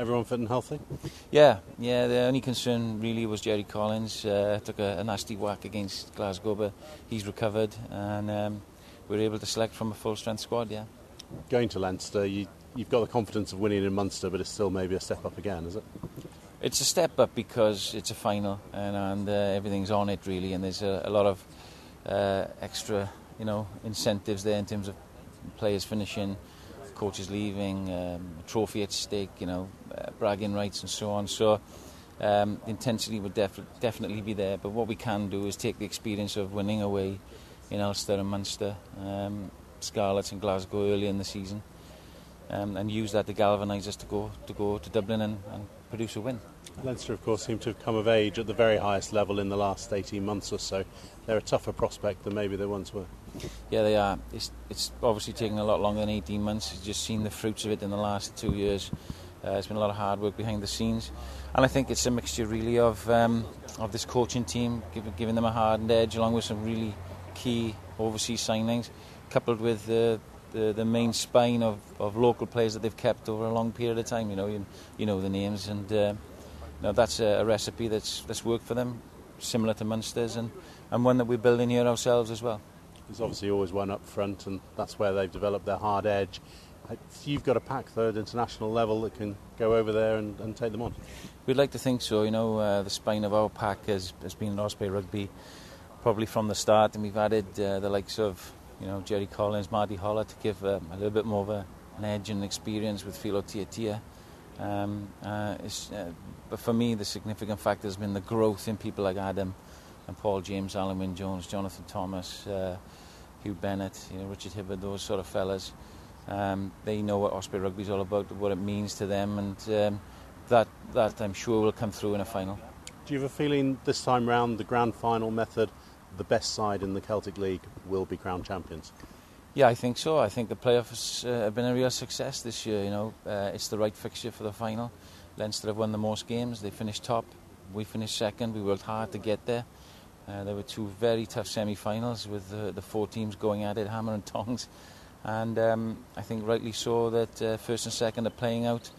Everyone fit and healthy? Yeah, yeah. The only concern really was Jerry Collins. Uh, took a, a, nasty whack against Glasgow, but he's recovered, and um, we are able to select from a full strength squad. Yeah. Going to Leinster, you, you've got the confidence of winning in Munster, but it's still maybe a step up again, is it? It's a step up because it's a final and, and uh, everything's on it really, and there's a, a lot of uh, extra, you know, incentives there in terms of players finishing, coaches leaving, um, trophy at stake, you know, uh, bragging rights and so on. So um, the intensity would def- definitely be there. But what we can do is take the experience of winning away in Ulster and Munster, um, Scarlets and Glasgow early in the season, um, and use that to galvanise us to go to go to Dublin and, and produce a win. Leinster, of course, seem to have come of age at the very highest level in the last 18 months or so. They're a tougher prospect than maybe they once were. Yeah, they are. It's, it's obviously taken a lot longer than 18 months. You've just seen the fruits of it in the last two years. Uh, it's been a lot of hard work behind the scenes, and I think it's a mixture really of um, of this coaching team giving, giving them a hard edge, along with some really key overseas signings, coupled with the the, the main spine of, of local players that they've kept over a long period of time. You know, you, you know the names, and uh, you know, that's a, a, recipe that's that's worked for them, similar to Munster's, and, and one that we're building here ourselves as well. There's obviously always one up front, and that's where they've developed their hard edge. Uh, you've got a pack, third international level that can go over there and, and take them on. We'd like to think so. You know, uh, the spine of our pack has, has been Osprey Rugby probably from the start, and we've added uh, the likes of you know Jerry Collins, Marty Holah to give um, a little bit more of a, an edge and experience with Filo Tiatia. Um, uh, uh, but for me, the significant factor has been the growth in people like Adam and Paul James, Alun Wyn Jones, Jonathan Thomas, uh, Huw Bennett, you know, Richard Hibbard, those sort of fellas. Um, they know what Osprey Rugby is all about, what it means to them, and um, that that I'm sure will come through in a final. Do you have a feeling this time round the grand final method, the best side in the Celtic League will be crowned champions? Yeah, I think so. I think the playoffs uh, have been a real success this year. You know, uh, it's the right fixture for the final. Leinster have won the most games. They finished top. We finished second. We worked hard to get there. Uh, there were two very tough semi-finals with the, four teams going at it, hammer and tongs. And um, I think rightly so that uh, first and second are playing out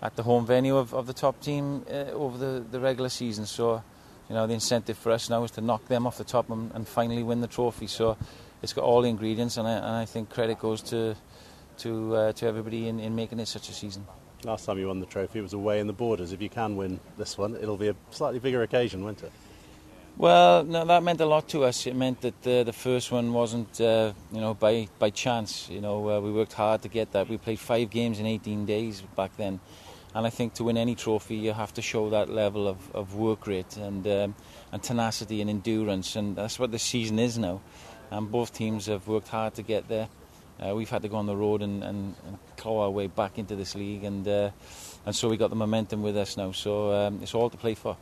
at the home venue of, of the top team uh, over the, the regular season. So, you know, the incentive for us now is to knock them off the top and, and finally win the trophy. So it's got all the ingredients, and I, and I think credit goes to to uh, to everybody in, in making it such a season. Last time you won the trophy was away in the Borders. If you can win this one, it'll be a slightly bigger occasion, won't it? Well, no, that meant a lot to us. It meant that uh, the first one wasn't, uh, you know, by by chance. You know, uh, we worked hard to get that. We played five games in 18 days back then, and I think to win any trophy, you have to show that level of, of work rate and um, and tenacity and endurance, and that's what the season is now and both teams have worked hard to get there. Uh, we've had to go on the road and, and, and claw our way back into this league, and uh, and so we got the momentum with us now. So um, it's all to play for.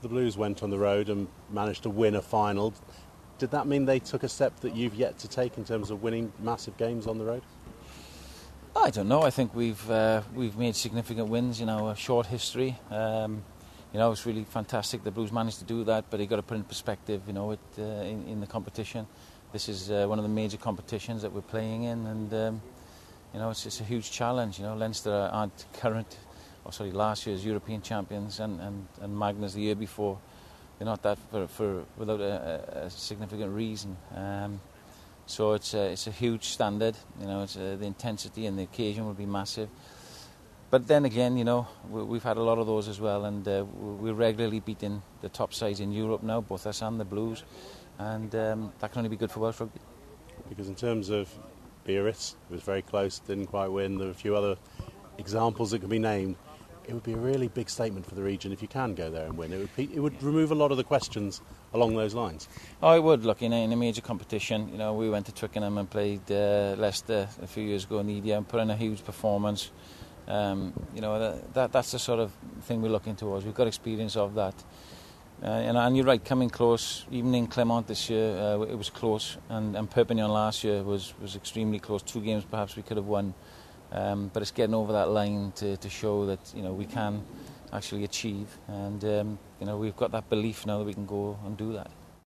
The Blues went on the road and managed to win a final. Did that mean they took a step that you've yet to take in terms of winning massive games on the road? I don't know. I think we've uh, we've made significant wins in our short history. Um, you know, it's really fantastic. The Blues managed to do that, but they got to put in perspective. You know, it uh, in, in the competition this is uh, one of the major competitions that we're playing in, and um, you know it's, it's a huge challenge. You know, Leinster aren't current, or sorry, last year's European champions, and, and, and Magners the year before. They're not that for, for without a, a significant reason. Um, so it's a, it's a huge standard. You know, it's a, the intensity and the occasion will be massive. But then again, you know, we, have had a lot of those as well, and uh, we're regularly beating the top sides in Europe now, both us and the Blues and um, that can only be good for Welsh rugby. Because in terms of Biarritz, it was very close, didn't quite win. There are a few other examples that can be named. It would be a really big statement for the region if you can go there and win. It would, be, it would remove a lot of the questions along those lines. Oh, it would. Look, in a, in a major competition, you know, we went to Twickenham and played uh, Leicester a few years ago in EDF and put in a huge performance. Um, you know, that, that, that's the sort of thing we're looking towards. We've got experience of that. Uh, and, and, you're right, coming close, even in Clermont this year, uh, it was close, and, and Perpignan last year was, was extremely close. Two games perhaps we could have won, um, but it's getting over that line to, to show that you know we can actually achieve, and um, you know we've got that belief now that we can go and do that.